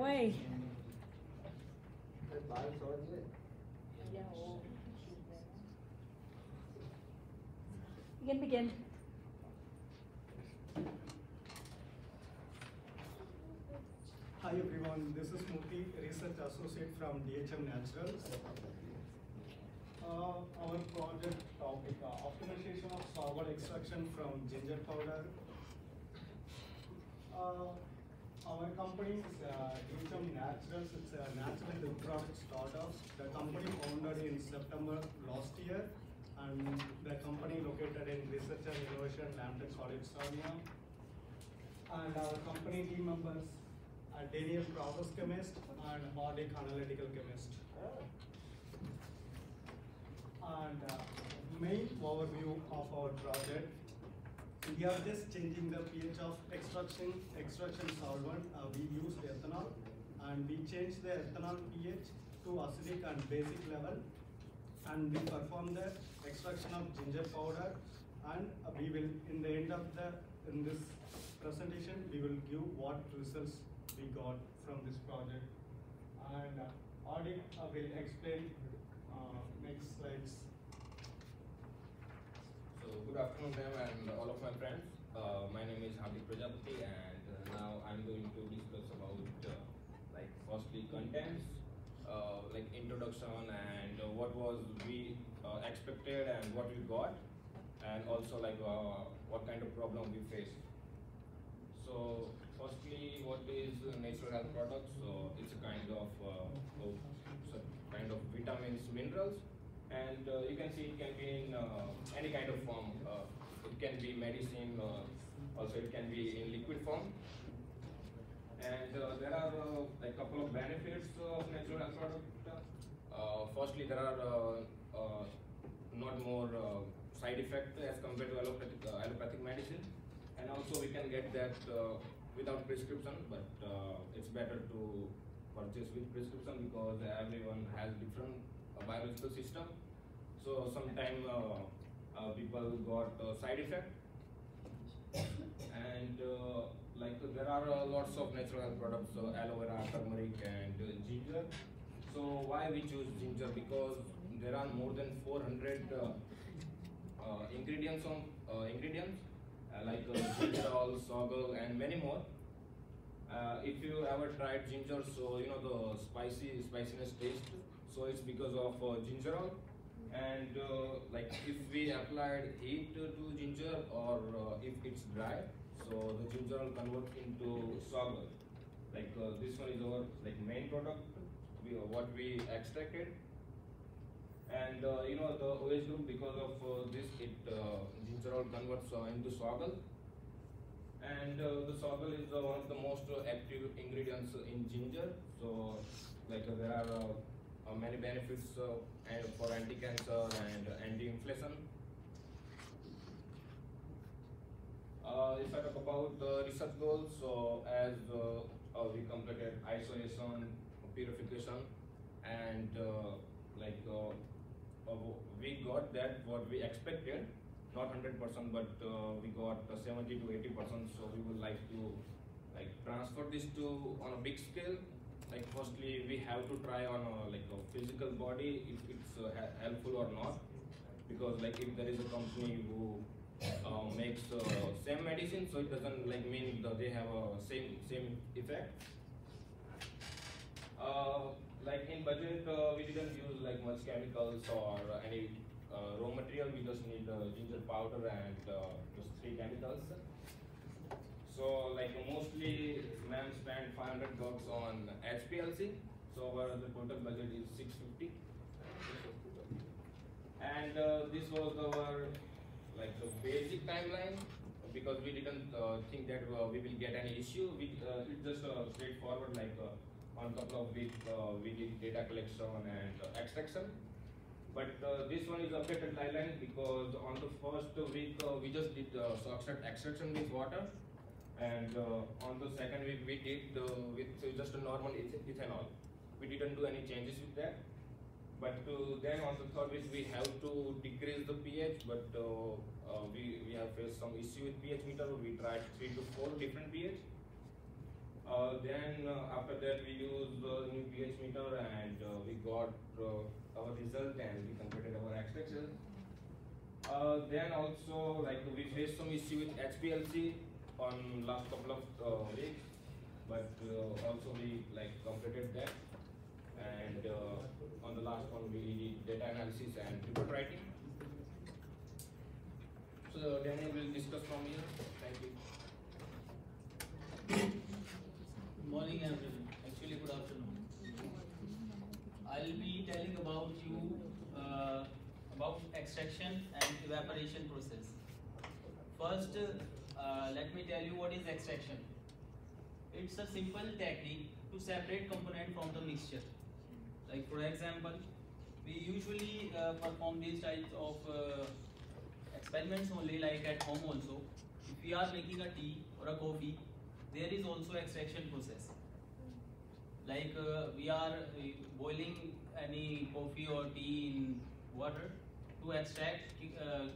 Way. You can begin. Hi everyone, this is Murthy, Research Associate from DHM Naturals. Uh, our project topic, uh, optimization of solvent extraction from ginger powder. Uh, our company is uh, DHM Naturals, it's a natural product startup. The company founded in September last year and the company located in Research and Innovation Lambton College, Sarnia. And our company team members are Daniel process chemist and Hardik analytical chemist. And uh, main overview of our project. We are just changing the pH of extraction extraction solvent. Uh, we use ethanol and we change the ethanol pH to acidic and basic level. And we perform the extraction of ginger powder. And we will in the end of the in this presentation we will give what results we got from this project. And uh, Hardik uh, will explain uh, next slides good afternoon ma'am and all of my friends. Uh, my name is Hardik Prajapati and uh, now I'm going to discuss about uh, like firstly contents, uh, like introduction and uh, what was we uh, expected and what we got and also like what kind of problem we faced. So firstly, what is natural health products? So it's a kind of kind of vitamins, minerals, and uh, you can see it can be in uh, any kind of form. Uh, it can be medicine, uh, also it can be in liquid form. And uh, there are uh, a couple of benefits of natural health product. Uh, firstly, there are uh, uh, not more uh, side effects as compared to allopathic, uh, allopathic medicine, and also we can get that uh, without prescription. But uh, it's better to purchase with prescription because everyone has different uh, biological system. So sometimes uh, uh, people got uh, side effect and like there are lots of natural products, uh, aloe vera, turmeric, and ginger. So why we choose ginger? Because there are more than 400 uh, uh, ingredients on ingredients like gingerol, shogaol, and many more. Uh, if you ever tried ginger, so you know the spicy spiciness taste. So it's because of uh, gingerol and uh, like if we applied heat to, ginger or uh, if it's dry so the ginger will convert into shogaol like uh, this one is our like main product. We, what we extracted. And uh, you know the OH group because of uh, this it uh, gingerol converts into shogaol and the shogaol is one of the most active ingredients in ginger. So like there are many benefits uh, for anti-cancer and anti-inflation. Uh, if I talk about the research goals, so as uh, uh, we completed isolation, purification, and uh, like uh, uh, we got that what we expected, not 100%, but uh, we got uh, 70 to 80%. So we would like to like transfer this to on a big scale like firstly we have to try on a, like a physical body if it's uh, helpful or not. Because like if there is a company who uh, makes uh, same medicine so it doesn't like mean that they have a same same effect. Uh, like in budget uh, we didn't use like much chemicals or any uh, raw material. We just need uh, ginger powder and uh, just three chemicals so like mostly ma'am spent 500 bucks on HPLC. So our the total budget is 650. And uh, this was our like the basic timeline because we didn't uh, think that uh, we will get any issue. We uh, it's just uh, straightforward like uh, on couple of weeks we did data collection and extraction. But this one is updated timeline because on the first week we just did uh, extraction with water and uh, on the second week we did uh, with just a normal ethanol. We didn't do any changes with that. But uh, then on the third week we have to decrease the pH, but uh, uh, we, we have faced some issue with pH meter. We tried three to four different pH. Uh, then uh, after that we used the new pH meter and uh, we got uh, our result and we completed our extraction. Uh, then also like we faced some issue with HPLC on last couple of uh, weeks, but uh, also we like completed that. And uh, on the last one we did data analysis and report writing. So Daniel will discuss from here. Thank you. Good morning everyone. Actually, good afternoon. I'll be telling about you uh, about extraction and evaporation process. First, uh, let me tell you what is extraction. It's a simple technique to separate component from the mixture. Like for example, we usually uh, perform these types of uh, experiments only like at home also. If we are making a tea or a coffee, there is also extraction process. Like uh, we are uh, boiling any coffee or tea in water to extract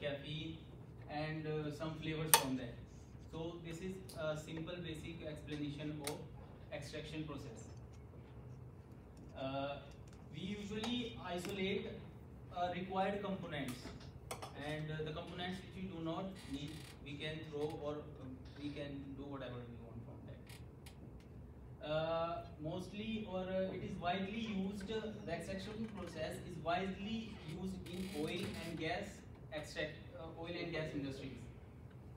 caffeine and uh, some flavors from that. So this is a simple basic explanation of extraction process. Uh, we usually isolate uh, required components and uh, the components which we do not need we can throw or um, we can do whatever we want from that. Uh, mostly or uh, it is widely used, uh, the extraction process is widely used in oil and gas extract, oil and gas industries,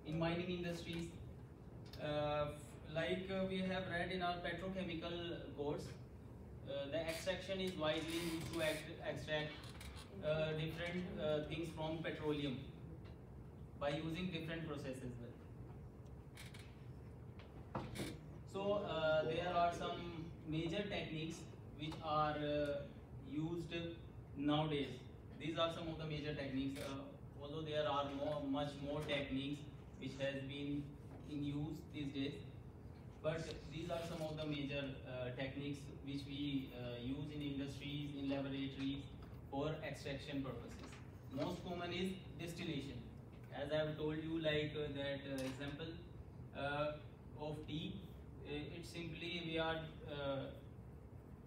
in mining industries, uh, like uh, we have read in our petrochemical course, uh, the extraction is widely used to extract different things from petroleum by using different processes. So uh, there are some major techniques which are uh, used nowadays. These are some of the major techniques. Uh, although there are more, much more techniques which has been in use these days, but these are some of the major uh, techniques which we uh, use in industries, in laboratories for extraction purposes. Most common is distillation. As I have told you, like uh, that uh, example uh, of tea, uh, it's simply we are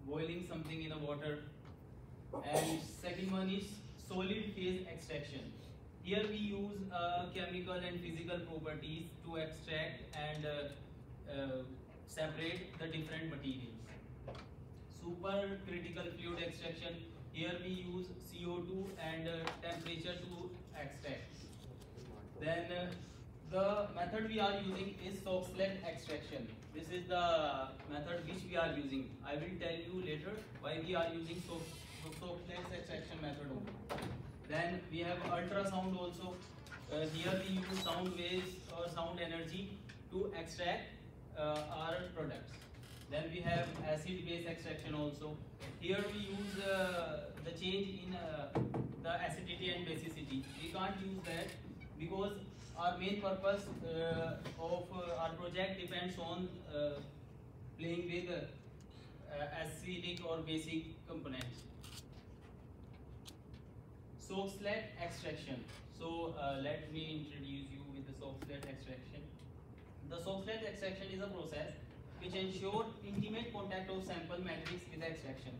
boiling something in a water. And second one is solid phase extraction. Here we use uh, chemical and physical properties to extract and uh, uh, separate the different materials. Supercritical fluid extraction. Here we use CO2 and uh, temperature to extract. Then uh, the method we are using is Soxhlet extraction. This is the method which we are using. I will tell you later why we are using so Soxhlet extraction method only. Then we have ultrasound also. Uh, here we use sound waves or sound energy to extract uh, our products. Then we have acid base extraction also. Here we use uh, the change in uh, the acidity and basicity. We can't use that because our main purpose uh, of uh, our project depends on playing with acidic or basic components. Soxhlet extraction. So uh, let me introduce you with the Soxhlet extraction. The Soxhlet extraction is a process which ensure intimate contact of sample matrix with extraction.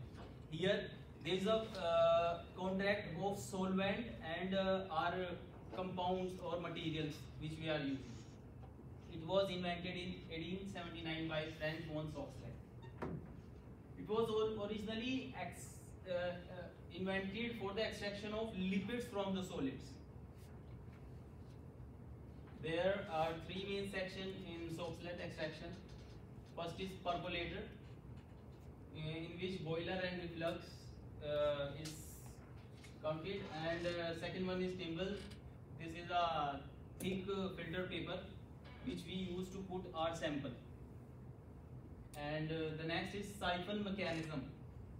Here there is a uh, contact of solvent and uh, our compounds or materials which we are using. It was invented in 1879 by Franz von Soxhlet. It was originally ex- uh, invented for the extraction of lipids from the solids. There are three main sections in Soxhlet extraction. First is percolator, uh, in which boiler and reflux uh, is counted, and uh, second one is thimble. This is a thick uh, filter paper which we use to put our sample. And the next is siphon mechanism.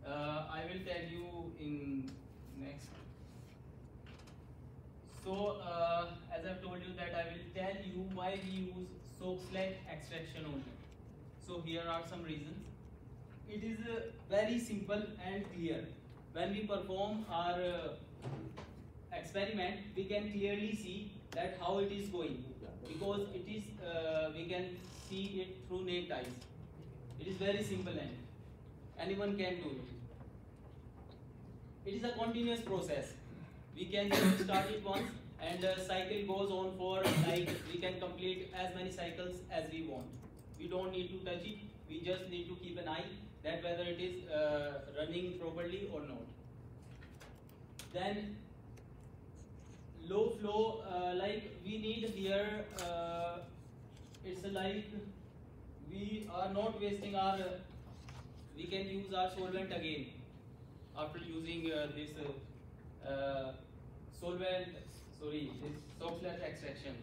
Uh, I will tell you in next. So, uh, as I've told you that I will tell you why we use soap Soxhlet extraction only. So here are some reasons. It is uh, very simple and clear. When we perform our uh, experiment, we can clearly see that how it is going because it is uh, we can see it through naked eyes. It is very simple and anyone can do it. It is a continuous process. We can start it once and the cycle goes on for like we can complete as many cycles as we want. We don't need to touch it. We just need to keep an eye that whether it is uh, running properly or not. Then low flow uh, like we need here uh, it's like we are not wasting our uh, we can use our solvent again after using uh, this uh, uh, solvent sorry this Soxhlet extraction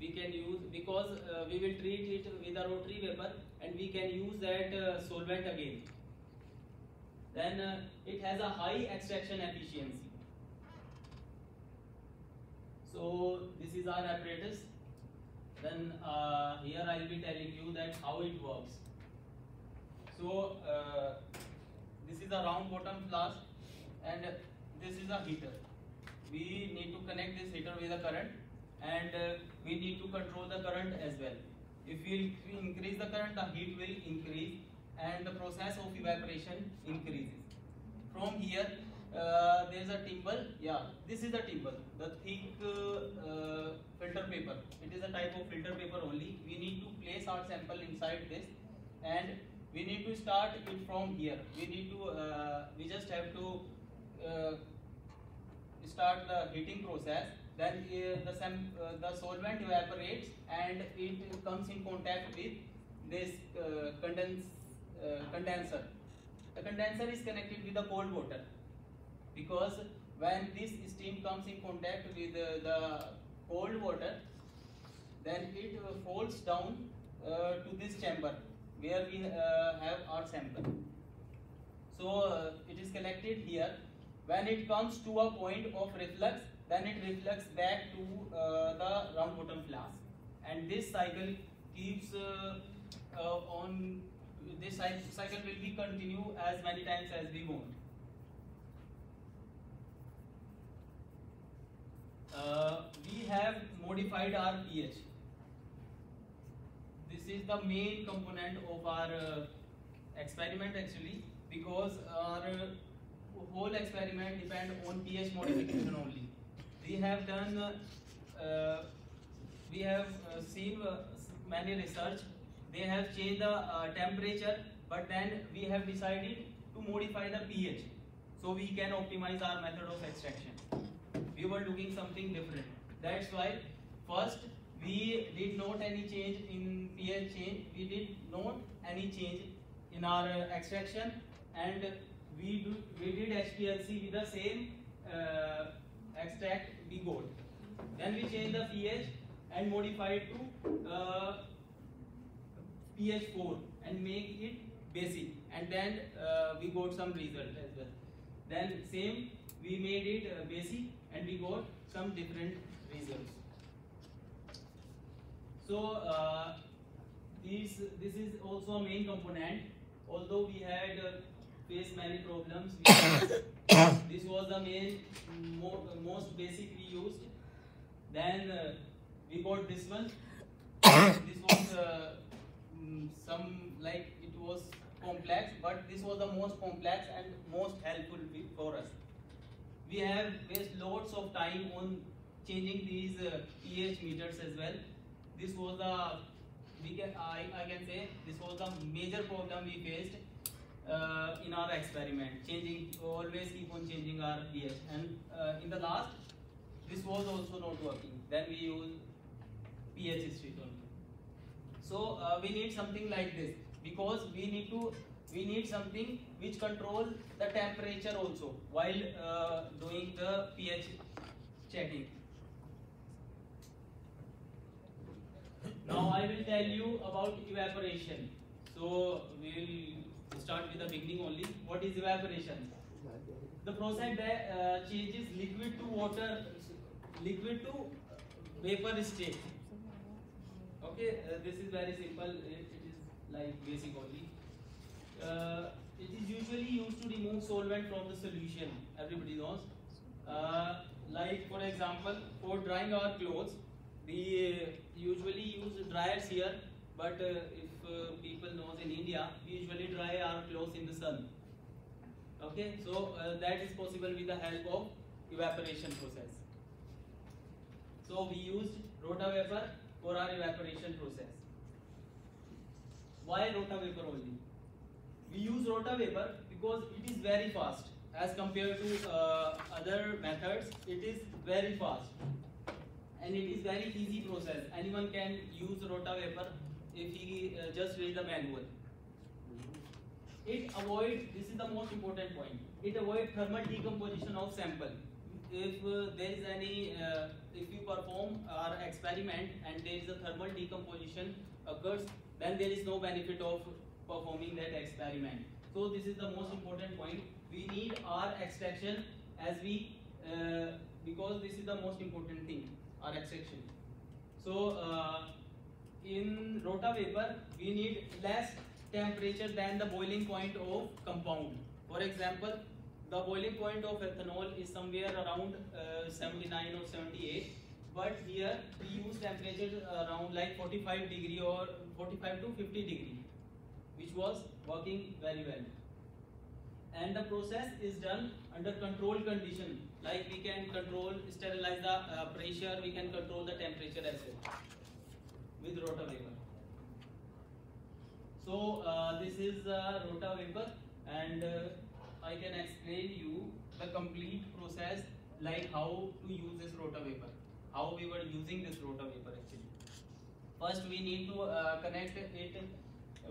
we can use because uh, we will treat it with a rotary vapor and we can use that uh, solvent again then uh, it has a high extraction efficiency so this is our apparatus. Then here I will be telling you that how it works. So uh, this is a round bottom flask and this is a heater. We need to connect this heater with the current and uh, we need to control the current as well. If we increase the current, the heat will increase and the process of evaporation increases. From here, uh, there is a thimble. Yeah, this is a thimble. The thick uh, uh, filter paper. It is a type of filter paper only. We need to place our sample inside this, and we need to start it from here. We need to. Uh, we just have to uh, start the heating process. Then uh, the sam- uh, the solvent evaporates and it comes in contact with this uh, condense, uh, condenser. The condenser is connected with the cold water because when this steam comes in contact with the cold water then it falls down to this chamber where we uh, have our sample. So uh, it is collected here. When it comes to a point of reflux then it reflects back to uh, the round bottom flask. And this cycle keeps on this cycle will be continue as many times as we want. Uh, we have modified our pH. This is the main component of our uh, experiment actually because our uh, whole experiment depend on pH modification only. We have done, uh, we have uh, seen uh, many research. They have changed the uh, temperature, but then we have decided to modify the pH so we can optimize our method of extraction we were looking something different. That's why first we did not any change in pH change. We did not any change in our uh, extraction, and we do we did HPLC with the same uh, extract we got. Then we changed the pH and modified to uh, pH 4 and make it basic, and then uh, we got some result as well. Then same we made it uh, basic and we got some different results. So uh, this this is also a main component. Although we had uh, faced many problems, this was the main mo- most basic we used. Then uh, we bought this one. this was uh, mm, some like it was complex, but this was the most complex and most helpful for us we have wasted lots of time on changing these uh, pH meters as well. This was the we can I, I can say this was the major problem we faced uh, in our experiment. Changing always keep on changing our pH and uh, in the last this was also not working. Then we use pH street only. So uh, we need something like this because we need to we need something which control the temperature also while uh, doing the pH checking. Now I will tell you about evaporation. So we will start with the beginning only. What is evaporation? The process that uh, changes liquid to water, liquid to vapor state. Okay, uh, this is very simple. It, it is like basic only. Uh, it is usually used to remove solvent from the solution. Everybody knows. Uh, like for example, for drying our clothes, we uh, usually use dryers here. But uh, if uh, people knows in India, we usually dry our clothes in the sun. Okay, so uh, that is possible with the help of evaporation process. So we used rotavapor for our evaporation process. Why rotavapor only? We use rotavapor because it is very fast as compared to uh, other methods. It is very fast and it is very easy process. Anyone can use rotavapor if he uh, just read the manual. It avoid this is the most important point. It avoid thermal decomposition of sample. If uh, there is any uh, if you perform our experiment and there is a thermal decomposition occurs, then there is no benefit of performing that experiment. So this is the most important point. We need our extraction as we uh, because this is the most important thing our extraction. So uh, in rotavapor we need less temperature than the boiling point of compound. For example, the boiling point of ethanol is somewhere around uh, 79 or 78 but here we use temperature around like 45 degree or 45 to 50 degree which was working very well and the process is done under controlled condition like we can control sterilize the uh, pressure we can control the temperature as well with rotavapor so uh, this is uh, and uh, I can explain you the complete process like how to use this rotavapor how we were using this rotavapor actually. First we need to uh, connect it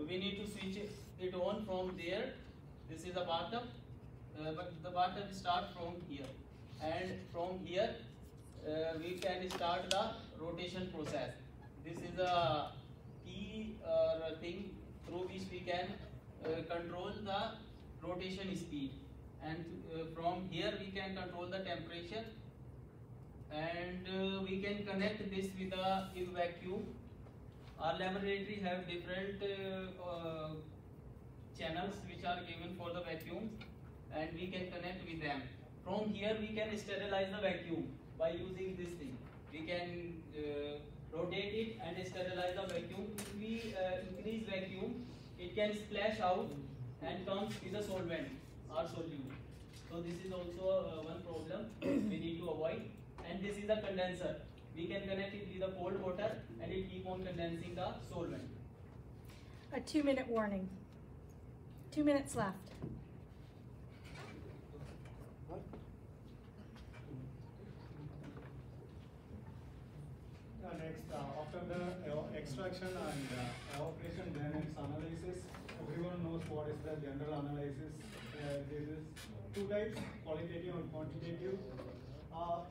we need to switch it on from there. This is the bathtub uh, but the bathtub start from here and from here uh, we can start the rotation process. This is a key uh, thing through which we can uh, control the rotation speed. And uh, from here we can control the temperature. And uh, we can connect this with a vacuum. Our laboratory have different uh, channels which are given for the vacuum and we can connect with them from here we can sterilize the vacuum by using this thing. We can uh, rotate it and sterilize the vacuum. If we uh, increase vacuum it can splash out and comes with a solvent or solute so this is also uh, one problem we need to avoid. And this is the condenser. We can connect it with the cold water and it keep on condensing the solvent A two minute warning. Two minutes left. Uh, next, uh, after the uh, extraction and uh, evaporation, then its analysis. Everyone knows what is the general analysis. There is two types, qualitative and quantitative.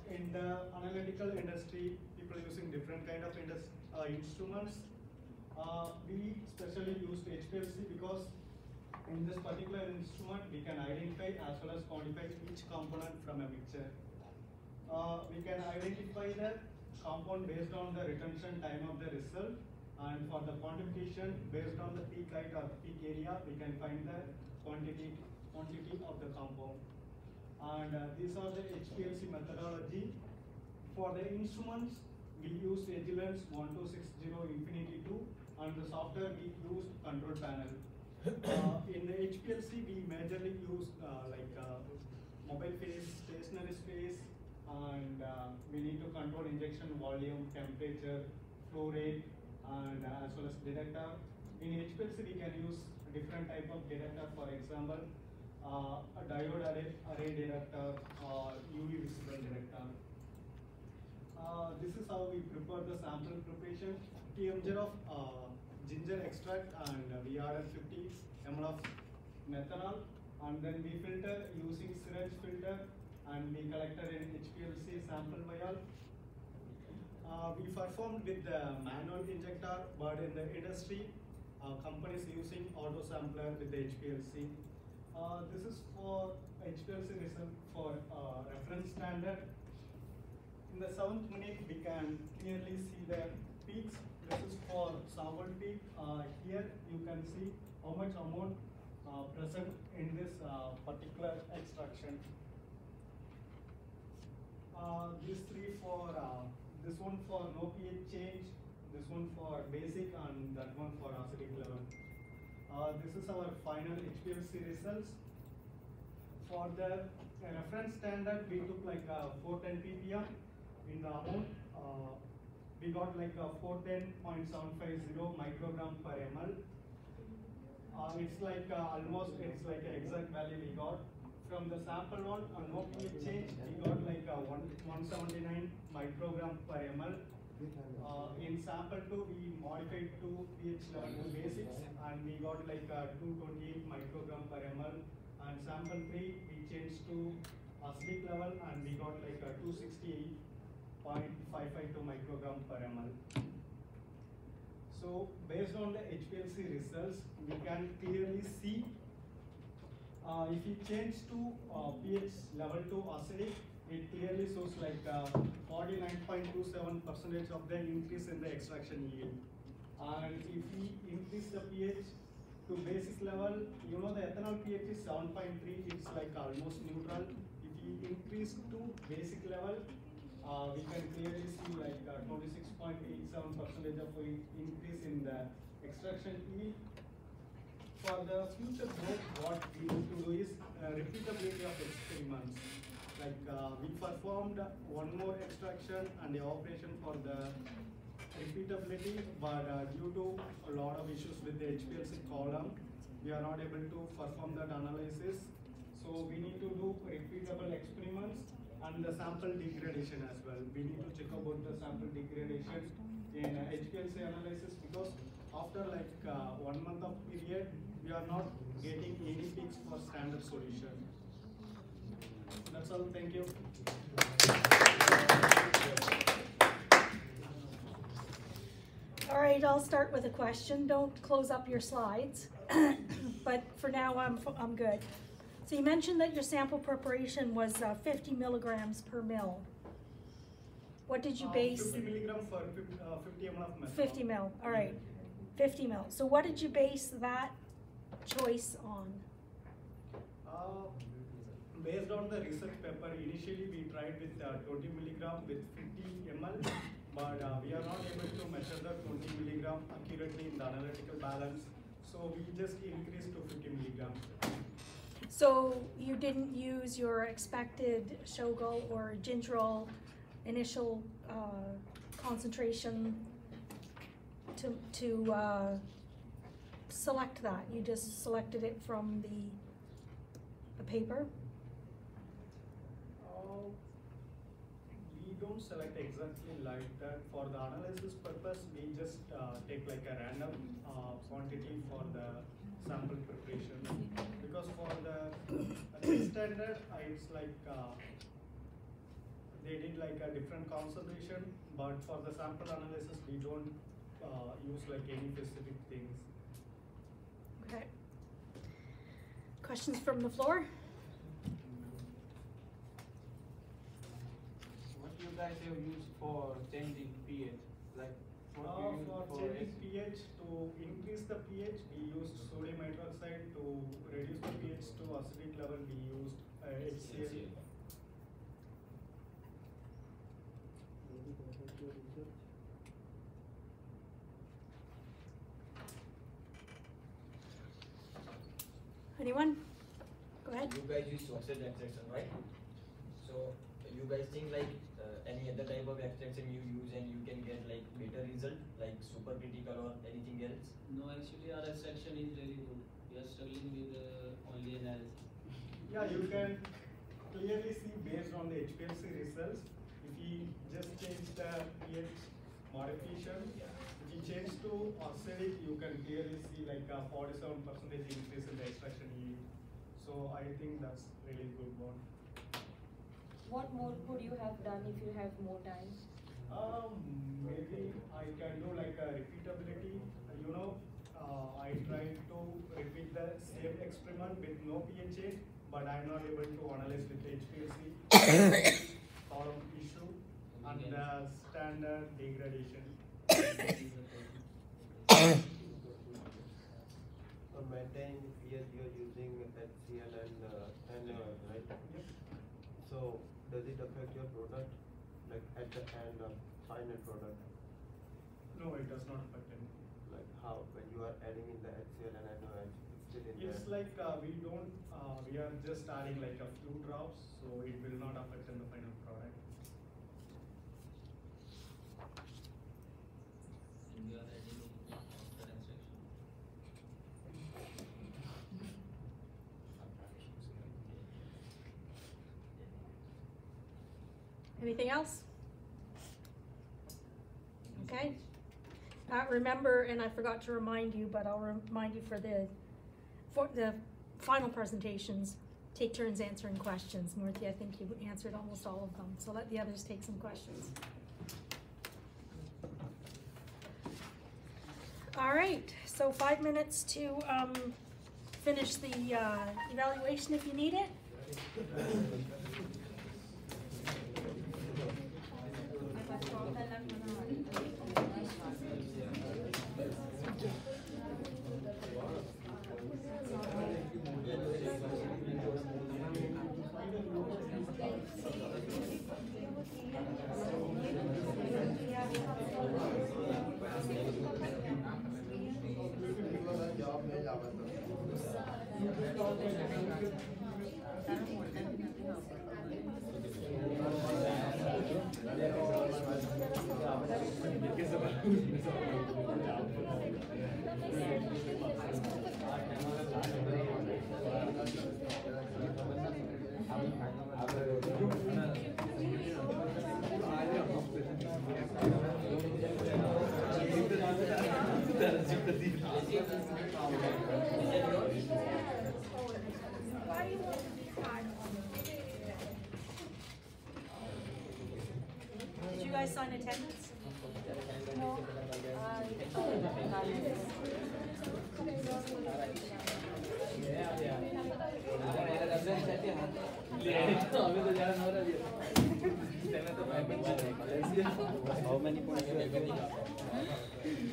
In the analytical industry, people using different kind of instruments. We specially used HPLC because in this particular instrument, we can identify as well as quantify each component from a mixture. Uh, we can identify the compound based on the retention time of the result. And for the quantification based on the peak height or peak area we can find the quantity quantity of the compound. And uh, these are the HPLC methodology. For the instruments we use Agilent's 1260 Infinity 2 and the software we use control panel. Uh, in the HPLC we majorly use uh, like uh, mobile phase stationary phase and uh, we need to control injection volume, temperature, flow rate, and uh, as well as detector. In HPLC, we can use different type of detector, for example, uh, a diode array, array detector or UV visible detector. Uh, this is how we prepare the sample preparation. TMJ of uh, ginger extract and we added 50 ml of methanol and then we filter using syringe filter and we collected in HPLC sample vial. Uh, we performed with the manual injector, but in the industry, uh, companies using auto sampler with the HPLC. Uh, this is for HPLC result for uh, reference standard. In the seventh minute, we can clearly see the peaks. This is for sample peak. Uh, here you can see how much amount uh, present in this particular extraction. Uh, these three for, uh, this one for no pH change, this one for basic and that one for acidic level. Uh, this is our final HPLC results. For the reference standard, we took like uh, 410 ppm in the amount. Uh, we got like a 410.750 microgram per ml. It's like almost it's like an exact value we got. From the sample one, uh, no pH change, we got like a one, 179 microgram per ml. Uh, in sample two, we modified to pH level basics and we got like uh, 228 microgram per ml. And sample three, we changed to acidic level and we got like a 268.552 microgram per ml. So based on the HPLC results, we can clearly see uh, if you change to uh, pH level to acidic, it clearly shows like 49.27 percentage of the increase in the extraction yield. And if we increase the pH to basic level, you know the ethanol pH is 7.3, it's like almost neutral. If you increase to basic level, uh, we can clearly see like 26.87 percentage of increase in the extraction yield. For the future growth, what we need to do is uh, repeatability of experiments. Like uh, we performed one more extraction and the operation for the repeatability, but uh, due to a lot of issues with the HPLC column, we are not able to perform that analysis. So we need to do repeatable experiments and the sample degradation as well. We need to check about the sample degradation in HPLC analysis because after like uh, one month of period, we are not getting any peaks for standard solution. That's all, thank you. All right, I'll start with a question. Don't close up your slides. But for now, I'm, I'm good. So you mentioned that your sample preparation was uh, 50 milligrams per mil. What did you Uh, base? Fifty milligram for fif- uh, fifty ml of methanol. 50 mil, all right. 50 mil. So what did you base that choice on? Uh, Based on the research paper, initially we tried with uh, twenty milligram with fifty ml, but uh, we are not able to measure the twenty milligram accurately in the analytical balance. So we just increased to fifty milligrams. So you didn't use your expected Shogaol or gingerol initial uh, concentration to, to uh, select that? You just selected it from the, the paper? Uh, We don't select exactly like that. For the analysis purpose, we just uh, take like a random uh, quantity for the sample preparation. Because for the standard, it's like uh, they did like a different concentration, but for the sample analysis, we don't uh, use like any specific things. Okay. Questions from the floor? What do you guys have used for changing pH? Like what Uh, you for for changing S- pH, to increase the pH, we used sodium hydroxide. To reduce the pH to acidic level, we used uh, HCl. Anyone? Go ahead. You guys use Soxhlet extraction, right? So you guys think like uh, any other type of extraction you use and you can get like better result, like super critical or anything else? No, actually our extraction is really good. We are struggling with uh, only analysis. Yeah, you can clearly see based on the HPLC results, if you just change the pH modification, if you change to acidic, you can clearly see like a forty-seven percentage increase in the extraction yield. So I think that's really good one. What more could you have done if you have more time? Um, maybe I can do like a repeatability, you know, uh, I tried to repeat the same experiment with no pH change, but I'm not able to analyze with HPLC column issue and the standard degradation. So does it affect your product, like at the end of final product? No, it does not affect anything. Like how, when you are adding in the HCl and NaOH, it's still in there? Like, we don't, uh, we are just adding like a few drops, so it will not affect in the final product. And you are adding in after extraction. Else? Okay. Remember, and I forgot to remind you, but I'll remind you for the, for the final presentations, take turns answering questions. Murthy, I think you answered almost all of them, so let the others take some questions. All right, so five minutes to, um, finish the, uh, evaluation if you need it. Did you guys sign attendance? How many points you are getting?